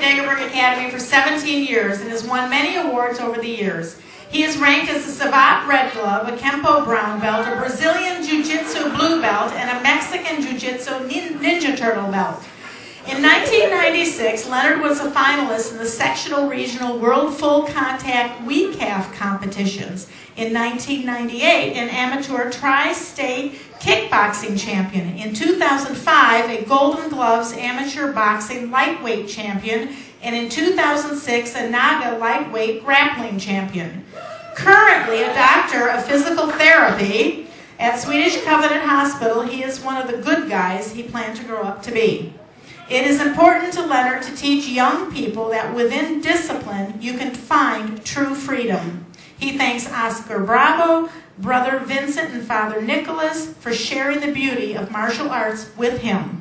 Degerberg Academy for 17 years and has won many awards over the years. He is ranked as a Savate Red Glove, a Kempo Brown Belt, a Brazilian Jiu-Jitsu Blue Belt, and a Mexican Jiu-Jitsu Ninja Turtle Belt. In 1996, Leonard was a finalist in the sectional regional world full contact WECAF competitions. In 1998, an amateur tri-state kickboxing champion. In 2005, a Golden Gloves amateur boxing lightweight champion. And in 2006, a NAGA lightweight grappling champion. Currently a doctor of physical therapy at Swedish Covenant Hospital, he is one of the good guys he planned to grow up to be. It is important to Leonard to teach young people that within discipline you can find true freedom. He thanks Oscar Bravo, Brother Vincent, and Father Nicholas for sharing the beauty of martial arts with him.